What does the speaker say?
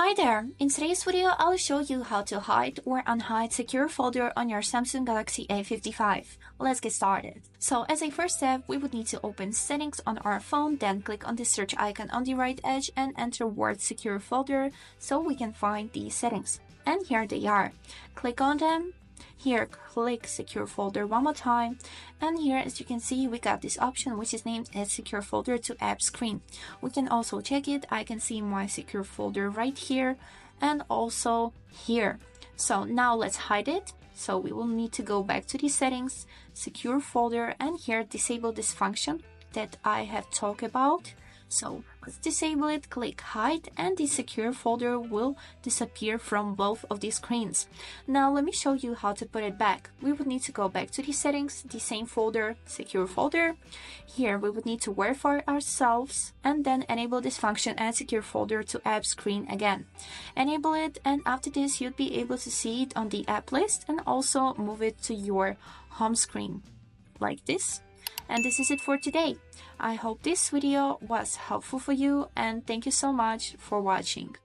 Hi there! In today's video, I'll show you how to hide or unhide secure folder on your Samsung Galaxy A55. Let's get started. So as a first step, we would need to open settings on our phone, then click on the search icon on the right edge and enter word secure folder so we can find the settings. And here they are. Click on them here, click secure folder one more time. And here, as you can see, we got this option, which is named as secure folder to app screen. We can also check it. I can see my secure folder right here and also here. So now let's hide it. So we will need to go back to the settings, secure folder, and here disable this function that I have talked about. So let's disable it, click hide and the secure folder will disappear from both of these screens. Now let me show you how to put it back. We would need to go back to the settings, the same folder, secure folder. Here we would need to verify ourselves and then enable this function and secure folder to app screen again. Enable it and after this you'd be able to see it on the app list and also move it to your home screen like this and this is it for today. I hope this video was helpful for you and thank you so much for watching.